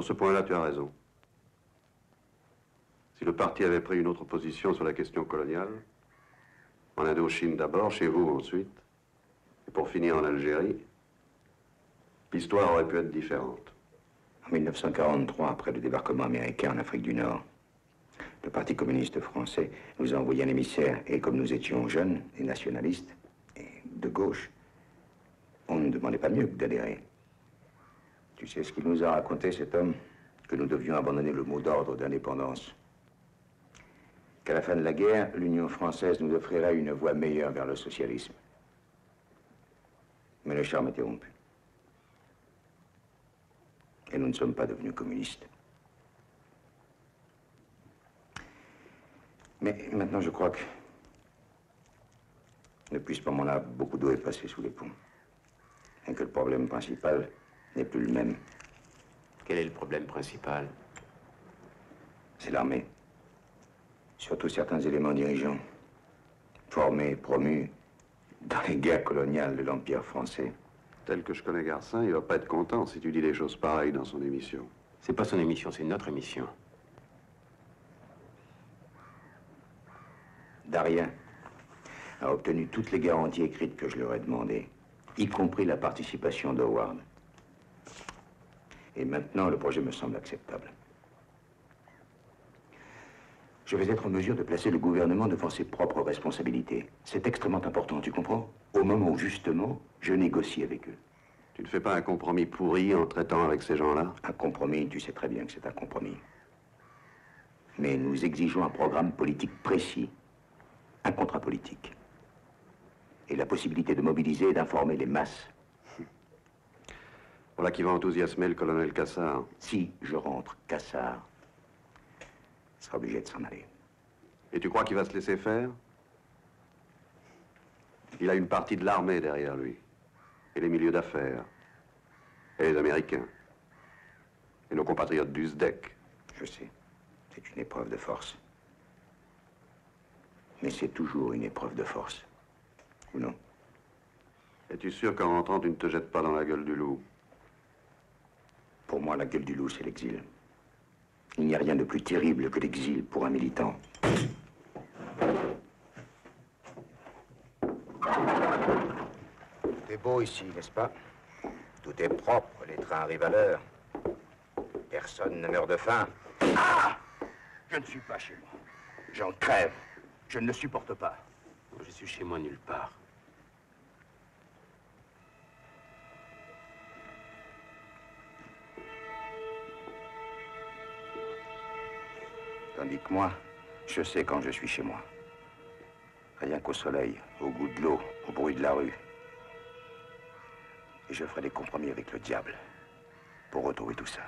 Sur ce point-là, tu as raison. Si le parti avait pris une autre position sur la question coloniale, en Indochine d'abord, chez vous ensuite, et pour finir en Algérie, l'histoire aurait pu être différente. En 1943, après le débarquement américain en Afrique du Nord, le Parti communiste français nous a envoyé un émissaire, et comme nous étions jeunes et nationalistes, et de gauche, on ne demandait pas mieux que d'adhérer. Tu sais ce qu'il nous a raconté, cet homme Que nous devions abandonner le mot d'ordre d'indépendance. Qu'à la fin de la guerre, l'Union française nous offrirait une voie meilleure vers le socialisme. Mais le charme était rompu. Et nous ne sommes pas devenus communistes. Mais maintenant, je crois que depuis ce moment-là, beaucoup d'eau est passée sous les ponts. Et que le problème principal n'est plus le même. Quel est le problème principal? C'est l'armée. Surtout certains éléments dirigeants, formés, promus dans les guerres coloniales de l'Empire français. Tel que je connais Garcin, il va pas être content si tu dis des choses pareilles dans son émission. C'est pas son émission, c'est notre émission. Darien a obtenu toutes les garanties écrites que je leur ai demandées, y compris la participation d'Howard. Et maintenant, le projet me semble acceptable. Je vais être en mesure de placer le gouvernement devant ses propres responsabilités. C'est extrêmement important, tu comprends? Au moment où, justement, je négocie avec eux. Tu ne fais pas un compromis pourri en traitant avec ces gens-là? Un compromis, tu sais très bien que c'est un compromis. Mais nous exigeons un programme politique précis, un contrat politique. Et la possibilité de mobiliser et d'informer les masses. Voilà qui va enthousiasmer le colonel Cassard. Si je rentre, Cassard sera obligé de s'en aller. Et tu crois qu'il va se laisser faire? Il a une partie de l'armée derrière lui. Et les milieux d'affaires. Et les Américains. Et nos compatriotes du SDEC. Je sais. C'est une épreuve de force. Mais c'est toujours une épreuve de force. Ou non? Es-tu sûr qu'en rentrant, tu ne te jettes pas dans la gueule du loup? Pour moi, la gueule du loup, c'est l'exil. Il n'y a rien de plus terrible que l'exil pour un militant. Tout est beau ici, n'est-ce pas? Tout est propre, les trains arrivent à l'heure. Personne ne meurt de faim. Ah Je ne suis pas chez moi. J'en crève. Je ne le supporte pas. Je suis chez moi nulle part. Tandis que moi, je sais quand je suis chez moi. Rien qu'au soleil, au goût de l'eau, au bruit de la rue. Et je ferai des compromis avec le diable pour retrouver tout ça.